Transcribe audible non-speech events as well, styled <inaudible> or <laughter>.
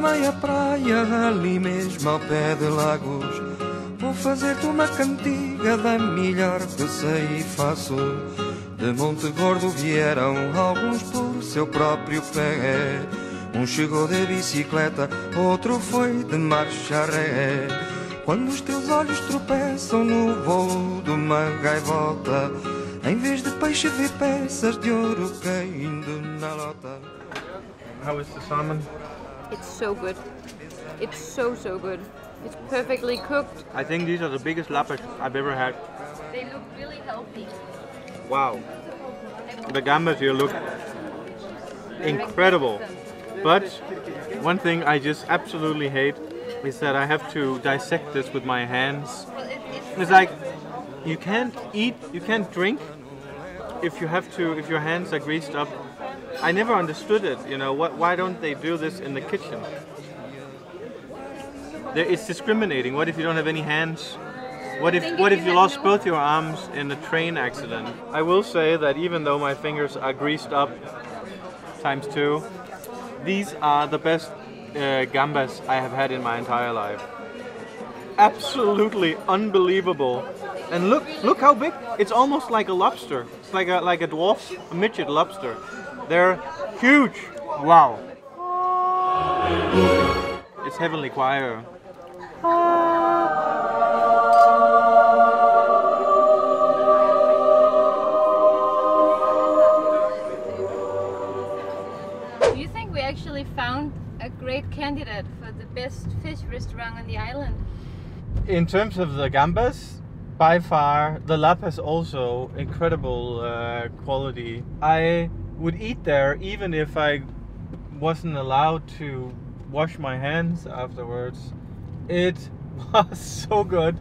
meia praia, ali mesmo ao pé de Lagos. Vou fazer-te uma cantiga da melhor que sei e faço. De Monte Gordo vieram alguns por seu próprio pé. Um chegou de bicicleta, outro foi de marcha ré. Quando os teus olhos tropeçam no voo de uma gaivota, em vez de peixe vê peças de ouro caindo na lota. How is the salmon? It's so good. It's so, so good. It's perfectly cooked. I think these are the biggest lapas I've ever had. They look really healthy. Wow. The gambas here look incredible. But one thing I just absolutely hate is that I have to dissect this with my hands. It's like you can't eat, you can't drink if you have to, if your hands are greased up. I never understood it, you know, what, why don't they do this in the kitchen? There, it's discriminating. What if you don't have any hands? What if, what if you you lost no- both your arms in a train accident? I will say that even though my fingers are greased up times two, these are the best uh, gambas I have had in my entire life. Absolutely unbelievable. And look, look how big! It's almost like a lobster. It's like a like a dwarf, a midget lobster. They're huge. Wow. It's heavenly choir. Do you think we actually found a great candidate for the best fish restaurant on the island? In terms of the gambas, by far the lapas also incredible uh, quality. I would eat there even if I wasn't allowed to wash my hands afterwards. It <laughs> was so good.